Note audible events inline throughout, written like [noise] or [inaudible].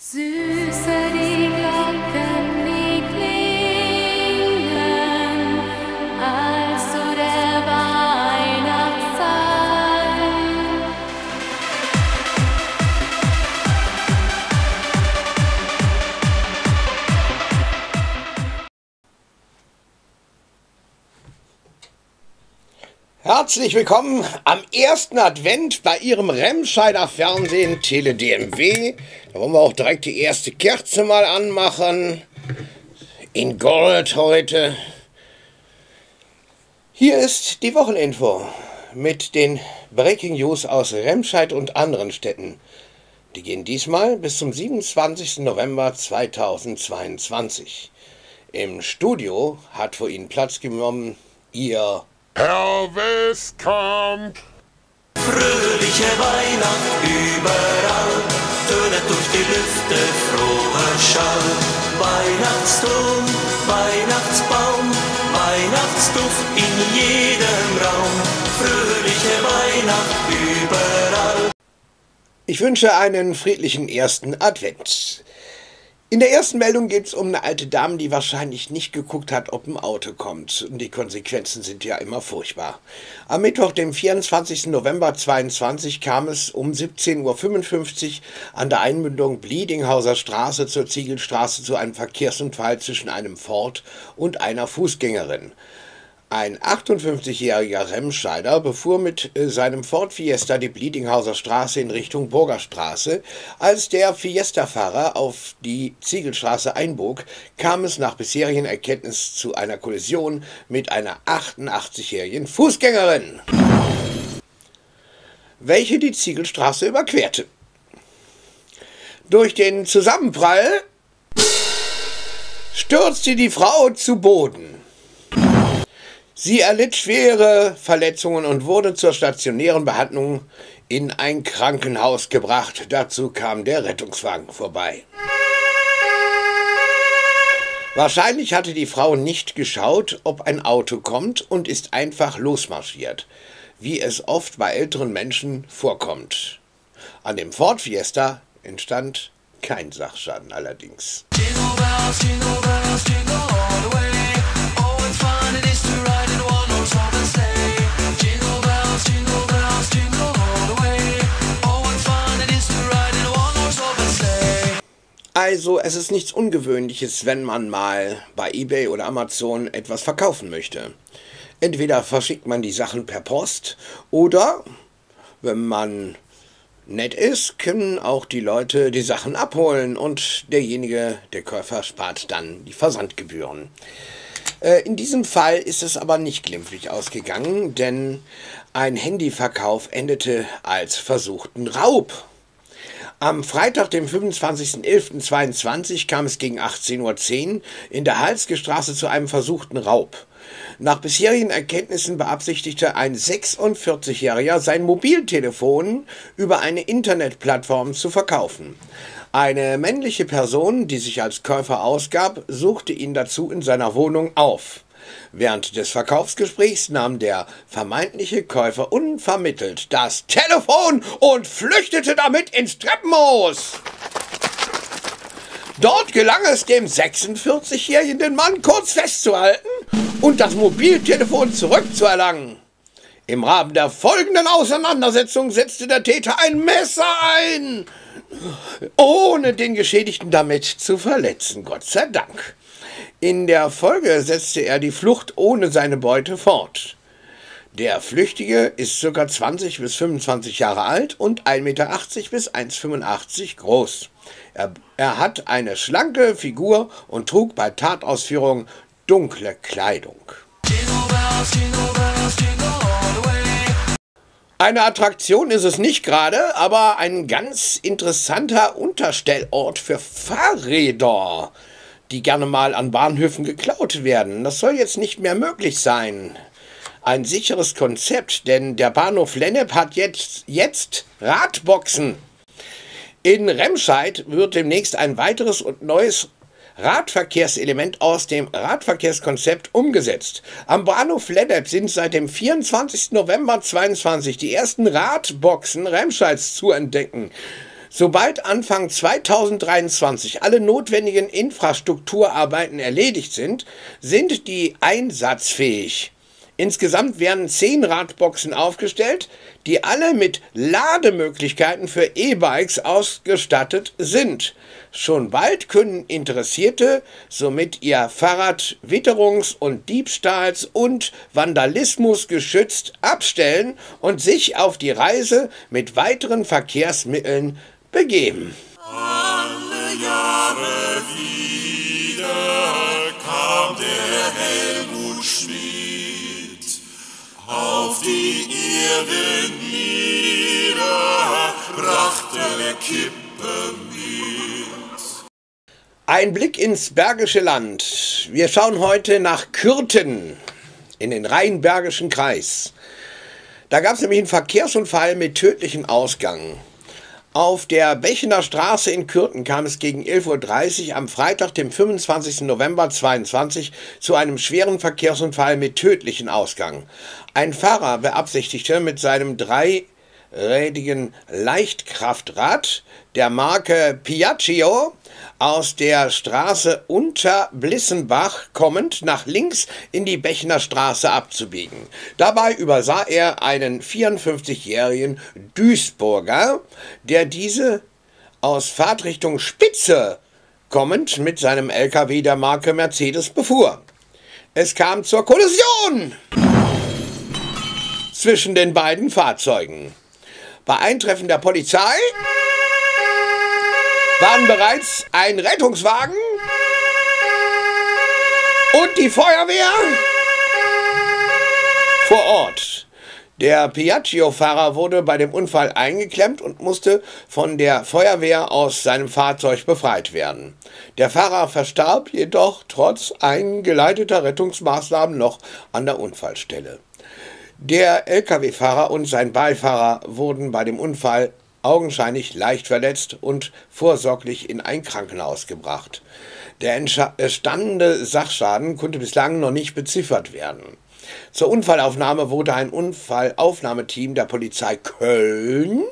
Süße Herzlich willkommen am ersten Advent bei Ihrem Remscheider Fernsehen Tele DMW. Da wollen wir auch direkt die erste Kerze mal anmachen. In Gold heute. Hier ist die Wocheninfo mit den Breaking News aus Remscheid und anderen Städten. Die gehen diesmal bis zum 27. November 2022. Im Studio hat vor Ihnen Platz genommen Ihr Herr Westkamp, Fröhliche Weihnacht überall, tönet durch die Lüfte froher Schall. Weihnachtston, Weihnachtsbaum, Weihnachtsduft in jedem Raum. Fröhliche Weihnacht überall. Ich wünsche einen friedlichen ersten Advent. In der ersten Meldung geht es um eine alte Dame, die wahrscheinlich nicht geguckt hat, ob ein Auto kommt. Und die Konsequenzen sind ja immer furchtbar. Am Mittwoch, dem 24. November 22, kam es um 17.55 Uhr an der Einmündung Bliedinghauser Straße zur Ziegelstraße zu einem Verkehrsunfall zwischen einem Ford und einer Fußgängerin. Ein 58-jähriger Remscheider befuhr mit äh, seinem Ford Fiesta die Bliedinghauser Straße in Richtung Burgerstraße. Als der Fiesta-Fahrer auf die Ziegelstraße einbog, kam es nach bisherigen Erkenntnissen zu einer Kollision mit einer 88-jährigen Fußgängerin, welche die Ziegelstraße überquerte. Durch den Zusammenprall stürzte die Frau zu Boden. Sie erlitt schwere Verletzungen und wurde zur stationären Behandlung in ein Krankenhaus gebracht. Dazu kam der Rettungswagen vorbei. Wahrscheinlich hatte die Frau nicht geschaut, ob ein Auto kommt und ist einfach losmarschiert, wie es oft bei älteren Menschen vorkommt. An dem Ford Fiesta entstand kein Sachschaden allerdings. Jingle bells, jingle bells, jingle Also, es ist nichts Ungewöhnliches, wenn man mal bei eBay oder Amazon etwas verkaufen möchte. Entweder verschickt man die Sachen per Post oder, wenn man nett ist, können auch die Leute die Sachen abholen und derjenige, der Käufer, spart dann die Versandgebühren. Äh, In diesem Fall ist es aber nicht glimpflich ausgegangen, denn ein Handyverkauf endete als versuchten Raub. Am Freitag, dem 25.11.22, kam es gegen 18.10 Uhr in der Halske Straße zu einem versuchten Raub. Nach bisherigen Erkenntnissen beabsichtigte ein 46-Jähriger sein Mobiltelefon über eine Internetplattform zu verkaufen. Eine männliche Person, die sich als Käufer ausgab, suchte ihn dazu in seiner Wohnung auf. Während des Verkaufsgesprächs nahm der vermeintliche Käufer unvermittelt das Telefon und flüchtete damit ins Treppenhaus. Dort gelang es dem 46-jährigen Mann kurz festzuhalten und das Mobiltelefon zurückzuerlangen. Im Rahmen der folgenden Auseinandersetzung setzte der Täter ein Messer ein, ohne den Geschädigten damit zu verletzen, Gott sei Dank. In der Folge setzte er die Flucht ohne seine Beute fort. Der Flüchtige ist ca. 20 bis 25 Jahre alt und 1,80 Meter bis 1,85 groß. Er, er hat eine schlanke Figur und trug bei Tatausführung dunkle Kleidung. Eine Attraktion ist es nicht gerade, aber ein ganz interessanter Unterstellort für Fahrräder, die gerne mal an Bahnhöfen geklaut werden. Das soll jetzt nicht mehr möglich sein. Ein sicheres Konzept, denn der Bahnhof Lennep hat jetzt, jetzt Radboxen. In Remscheid wird demnächst ein weiteres und neues Radverkehrselement aus dem Radverkehrskonzept umgesetzt. Am Bahnhof Lennep sind seit dem 24. November 22 die ersten Radboxen Remscheids zu entdecken. Sobald Anfang 2023 alle notwendigen Infrastrukturarbeiten erledigt sind, sind die einsatzfähig. Insgesamt werden zehn Radboxen aufgestellt, die alle mit Lademöglichkeiten für E-Bikes ausgestattet sind. Schon bald können Interessierte somit ihr Fahrrad witterungs- und diebstahls- und Vandalismus geschützt abstellen und sich auf die Reise mit weiteren Verkehrsmitteln begeben. Alle Jahre wieder kam der Helmut Schmidt auf die Erde nieder, brachte Kippe mit. Ein Blick ins Bergische Land. Wir schauen heute nach Kürten in den Rheinbergischen Kreis. Da gab es nämlich einen Verkehrsunfall mit tödlichem Ausgang. Auf der Bechener Straße in Kürten kam es gegen 11.30 Uhr am Freitag, dem 25. November 2022, zu einem schweren Verkehrsunfall mit tödlichem Ausgang. Ein Fahrer beabsichtigte mit seinem dreirädigen Leichtkraftrad der Marke Piaggio aus der Straße unter Blissenbach kommend nach links in die Bechner Straße abzubiegen. Dabei übersah er einen 54-jährigen Duisburger, der diese aus Fahrtrichtung Spitze kommend mit seinem LKW der Marke Mercedes befuhr. Es kam zur Kollision zwischen den beiden Fahrzeugen. Bei Eintreffen der Polizei waren bereits ein Rettungswagen und die Feuerwehr vor Ort. Der Piaggio-Fahrer wurde bei dem Unfall eingeklemmt und musste von der Feuerwehr aus seinem Fahrzeug befreit werden. Der Fahrer verstarb jedoch trotz eingeleiteter Rettungsmaßnahmen noch an der Unfallstelle. Der Lkw-Fahrer und sein Beifahrer wurden bei dem Unfall augenscheinlich leicht verletzt und vorsorglich in ein Krankenhaus gebracht. Der entstandene Sachschaden konnte bislang noch nicht beziffert werden. Zur Unfallaufnahme wurde ein Unfallaufnahmeteam der Polizei Köln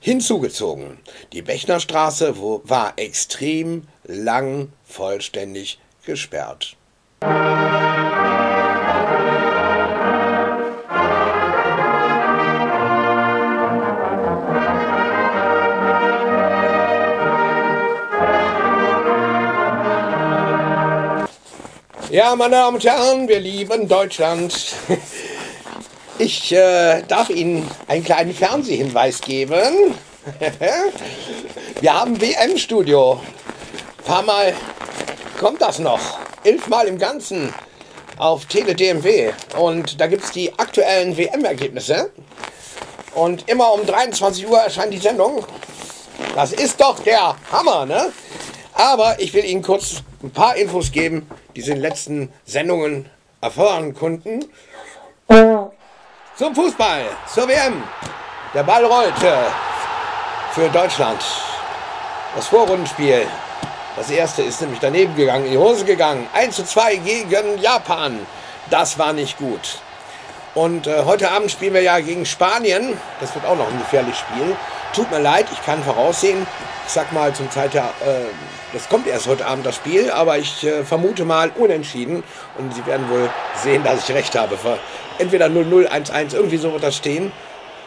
hinzugezogen. Die Bechnerstraße war extrem lang vollständig gesperrt. Ja, meine Damen und Herren, wir lieben Deutschland. [laughs] Ich äh, darf Ihnen einen kleinen Fernsehhinweis geben. [laughs] Wir haben WM-Studio. Paar Mal kommt das noch. Elfmal im Ganzen auf Tele DMW. Und da gibt es die aktuellen WM-Ergebnisse. Und immer um 23 Uhr erscheint die Sendung. Das ist doch der Hammer, ne? Aber ich will Ihnen kurz ein paar Infos geben, die Sie in den letzten Sendungen erfahren konnten. Zum Fußball, zur WM. Der Ball rollte für Deutschland. Das Vorrundenspiel. Das erste ist nämlich daneben gegangen, in die Hose gegangen. 1 zu 2 gegen Japan. Das war nicht gut. Und äh, heute Abend spielen wir ja gegen Spanien. Das wird auch noch ein gefährliches Spiel. Tut mir leid, ich kann voraussehen. Ich sag mal zum Zeit der, äh, das kommt erst heute Abend das Spiel, aber ich äh, vermute mal unentschieden. Und Sie werden wohl sehen, dass ich recht habe. Entweder 0-0, 1-1, irgendwie so wird das stehen.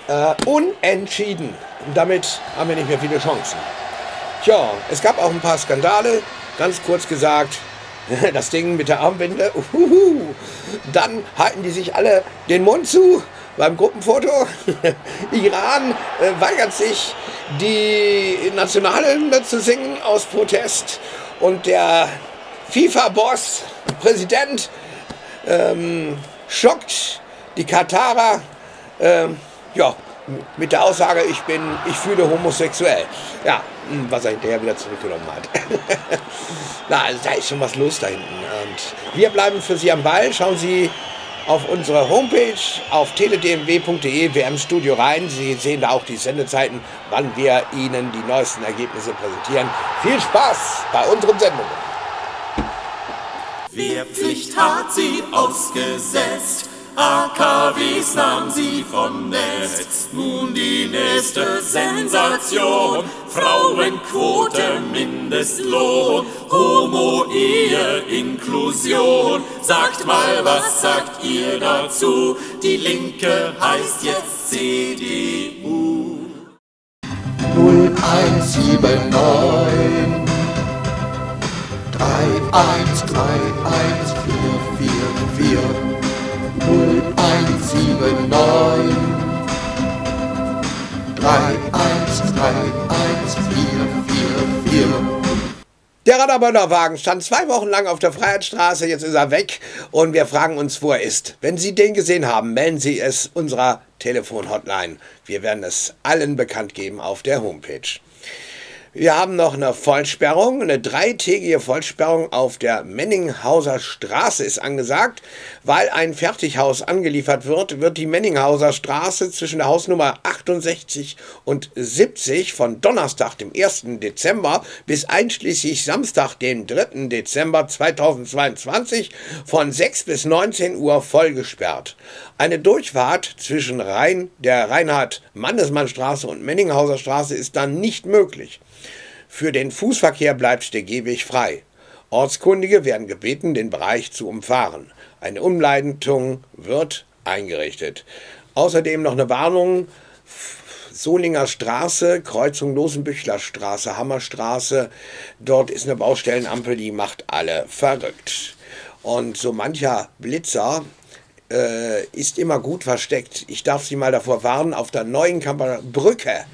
Äh, unentschieden. Und damit haben wir nicht mehr viele Chancen. Tja, es gab auch ein paar Skandale. Ganz kurz gesagt, [laughs] das Ding mit der Armbinde. Uhuhu. Dann halten die sich alle den Mund zu beim Gruppenfoto. [laughs] Iran äh, weigert sich, die Nationalhymne zu singen aus Protest. Und der FIFA-Boss, Präsident, ähm, schockt die Katarer. Ähm, ja, mit der Aussage, ich bin, ich fühle homosexuell. Ja, hm, was er hinterher wieder zurückgenommen hat. [laughs] Na, also da ist schon was los da hinten. Und wir bleiben für Sie am Ball. Schauen Sie auf unsere Homepage auf teledmw.de WM Studio rein. Sie sehen da auch die Sendezeiten, wann wir Ihnen die neuesten Ergebnisse präsentieren. Viel Spaß bei unseren Sendungen. Wehrpflicht hat sie ausgesetzt, AKWs nahm sie vom Netz. Nun die nächste Sensation. Frauenquote, Mindestlohn, Homo-Ehe, Inklusion. Sagt mal, was sagt ihr dazu? Die Linke heißt jetzt CDU. 0179 31314444 0179 31314444 Der Raderbeulerwagen stand zwei Wochen lang auf der Freiheitsstraße, jetzt ist er weg und wir fragen uns, wo er ist. Wenn Sie den gesehen haben, melden Sie es unserer Telefonhotline. Wir werden es allen bekannt geben auf der Homepage. Wir haben noch eine Vollsperrung, eine dreitägige Vollsperrung auf der Menninghauser Straße ist angesagt. Weil ein Fertighaus angeliefert wird, wird die Menninghauser Straße zwischen der Hausnummer 68 und 70 von Donnerstag, dem 1. Dezember, bis einschließlich Samstag, dem 3. Dezember 2022 von 6 bis 19 Uhr vollgesperrt. Eine Durchfahrt zwischen Rhein, der Reinhard-Mannesmann-Straße und Menninghauser Straße ist dann nicht möglich. Für den Fußverkehr bleibt der Gehweg frei. Ortskundige werden gebeten, den Bereich zu umfahren. Eine Umleitung wird eingerichtet. Außerdem noch eine Warnung. Solinger Straße, Kreuzung Losenbüchler Straße, Hammerstraße. Dort ist eine Baustellenampel, die macht alle verrückt. Und so mancher Blitzer äh, ist immer gut versteckt. Ich darf Sie mal davor warnen, auf der neuen Kamper Brücke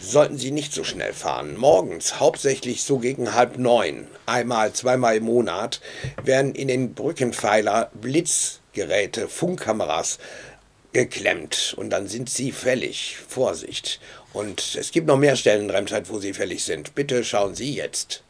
sollten Sie nicht so schnell fahren. Morgens, hauptsächlich so gegen halb neun, einmal, zweimal im Monat, werden in den Brückenpfeiler Blitzgeräte, Funkkameras geklemmt und dann sind Sie fällig. Vorsicht. Und es gibt noch mehr Stellen in Remscheid, wo Sie fällig sind. Bitte schauen Sie jetzt.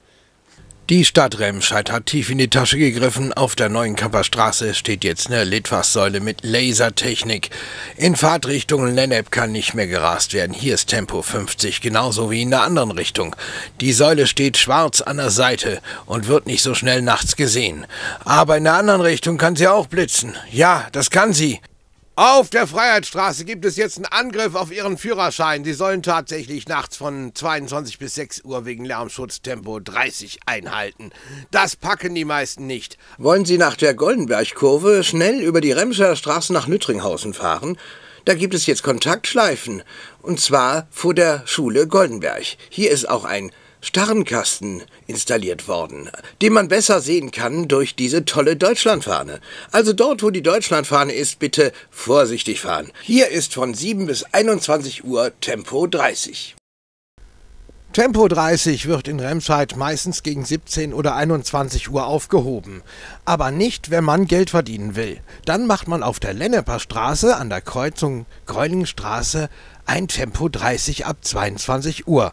Die Stadt Remscheid hat tief in die Tasche gegriffen. Auf der neuen Kapperstraße steht jetzt eine Litfaßsäule mit Lasertechnik. In Fahrtrichtung Lennep kann nicht mehr gerast werden. Hier ist Tempo 50, genauso wie in der anderen Richtung. Die Säule steht schwarz an der Seite und wird nicht so schnell nachts gesehen. Aber in der anderen Richtung kann sie auch blitzen. Ja, das kann sie. Auf der Freiheitsstraße gibt es jetzt einen Angriff auf Ihren Führerschein. Sie sollen tatsächlich nachts von 22 bis 6 Uhr wegen Lärmschutz Tempo 30 einhalten. Das packen die meisten nicht. Wollen Sie nach der Goldenbergkurve schnell über die Remscher Straße nach Nüttringhausen fahren? Da gibt es jetzt Kontaktschleifen. Und zwar vor der Schule Goldenberg. Hier ist auch ein Starrenkasten installiert worden, den man besser sehen kann durch diese tolle Deutschlandfahne. Also dort, wo die Deutschlandfahne ist, bitte vorsichtig fahren. Hier ist von 7 bis 21 Uhr Tempo 30. Tempo 30 wird in Remscheid meistens gegen 17 oder 21 Uhr aufgehoben. Aber nicht, wenn man Geld verdienen will. Dann macht man auf der Lenneper Straße an der Kreuzung Gräulingstraße ein Tempo 30 ab 22 Uhr.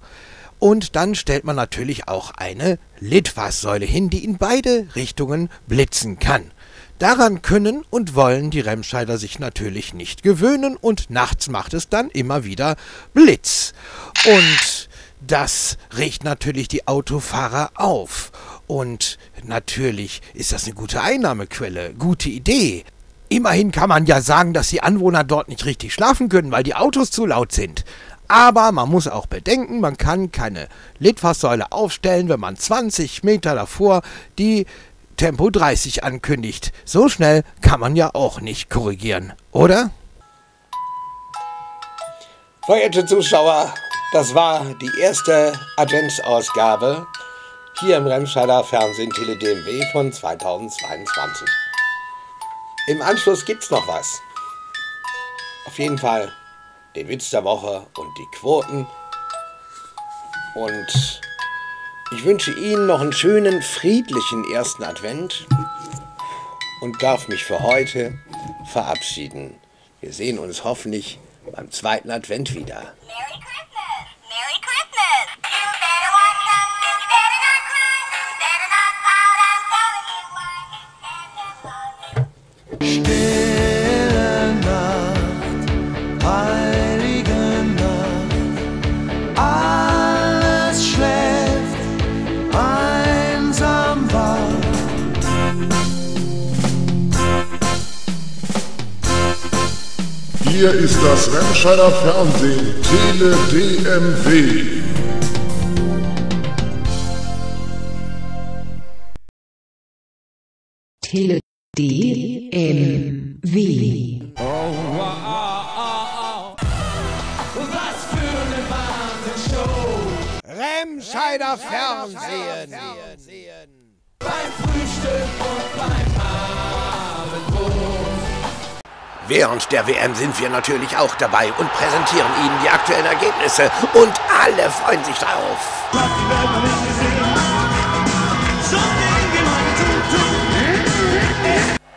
Und dann stellt man natürlich auch eine Litfaßsäule hin, die in beide Richtungen blitzen kann. Daran können und wollen die Remscheider sich natürlich nicht gewöhnen und nachts macht es dann immer wieder Blitz. Und das regt natürlich die Autofahrer auf. Und natürlich ist das eine gute Einnahmequelle, gute Idee. Immerhin kann man ja sagen, dass die Anwohner dort nicht richtig schlafen können, weil die Autos zu laut sind. Aber man muss auch bedenken, man kann keine Litfaßsäule aufstellen, wenn man 20 Meter davor die Tempo 30 ankündigt. So schnell kann man ja auch nicht korrigieren, oder? Verehrte Zuschauer, das war die erste Adventsausgabe hier im Remscheider Fernsehen Tele DMW von 2022. Im Anschluss gibt's noch was. Auf jeden Fall den Witz der Woche und die Quoten. Und ich wünsche Ihnen noch einen schönen, friedlichen ersten Advent und darf mich für heute verabschieden. Wir sehen uns hoffentlich beim zweiten Advent wieder. Hier ist das Remscheider Fernsehen, Tele DMW. Tele DMW. Remscheider Fernsehen. Während der WM sind wir natürlich auch dabei und präsentieren Ihnen die aktuellen Ergebnisse und alle freuen sich drauf.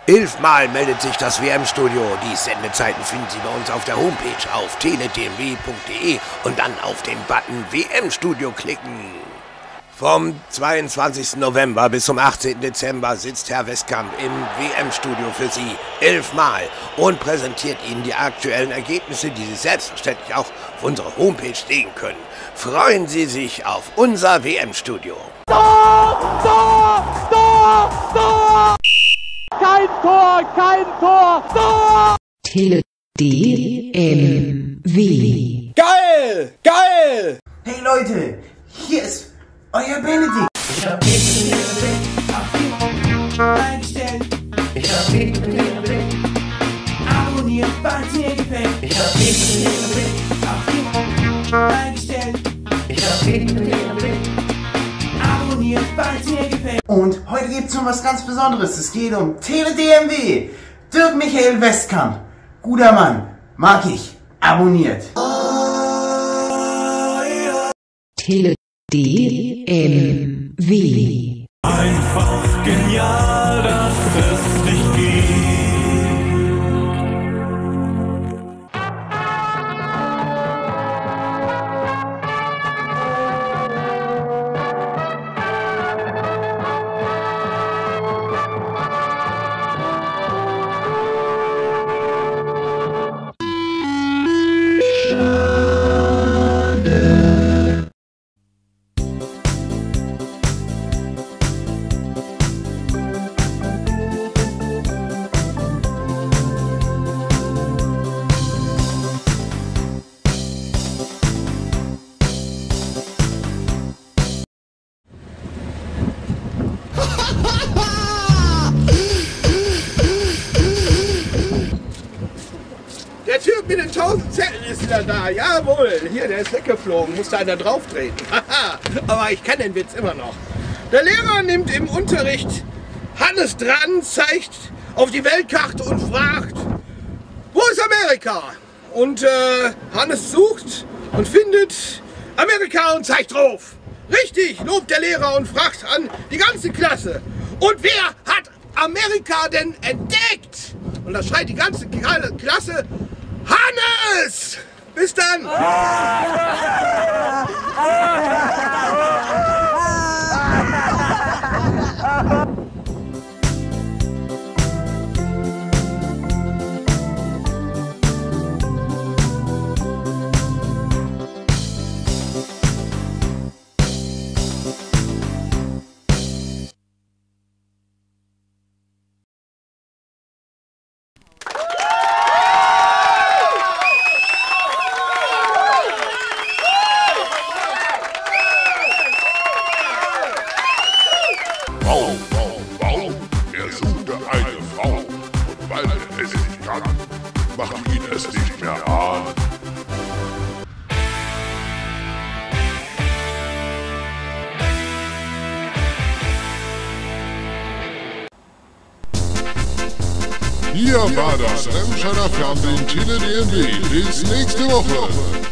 Elfmal meldet sich das WM-Studio. Die Sendezeiten finden Sie bei uns auf der Homepage auf teledmw.de und dann auf den Button WM-Studio klicken. Vom 22. November bis zum 18. Dezember sitzt Herr Westkamp im WM-Studio für Sie elfmal und präsentiert Ihnen die aktuellen Ergebnisse, die Sie selbstverständlich auch auf unserer Homepage sehen können. Freuen Sie sich auf unser WM-Studio. Tele DMW. Geil! Geil! Hey Leute, hier ist euer Benedikt. Ich hab eingestellt. Ich hab abonniert, falls mir gefällt. Ich hab eingestellt. Ich hab abonniert, falls mir gefällt. Und heute gibt's um was ganz Besonderes. Es geht um Tele DMW. Dirk Michael Westkamp. Guter Mann. Mag ich. Abonniert. Tele DMW. Einfach genial, dass es dich gibt. Mit den tausend Zetteln ist wieder da. Jawohl, hier, der ist weggeflogen. Musste einer drauftreten. [laughs] Haha, Aber ich kenne den Witz immer noch. Der Lehrer nimmt im Unterricht Hannes dran, zeigt auf die Weltkarte und fragt, wo ist Amerika? Und äh, Hannes sucht und findet Amerika und zeigt drauf. Richtig, lobt der Lehrer und fragt an die ganze Klasse. Und wer hat Amerika denn entdeckt? Und da schreit die ganze Kla- Klasse, Hannes! Bis dann! [laughs] es nicht kann, macht ihn es nicht mehr an. Hier war das Remscheider Fernsehen Tele DMW. Bis nächste Woche.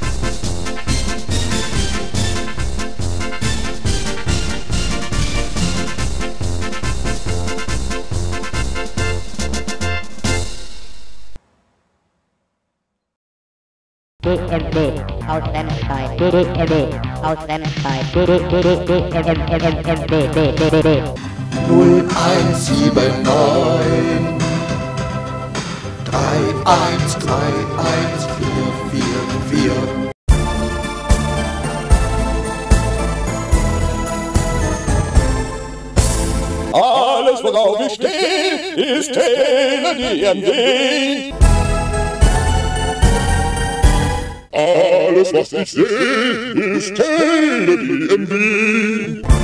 DMW aus Remscheid. DDMW aus Remscheid. DDMMMMMWWWW. 0179 31314444 Alles, worauf ich stehe, ist Tele DMW. Alles, was ich sehe, ist Kennedy MD.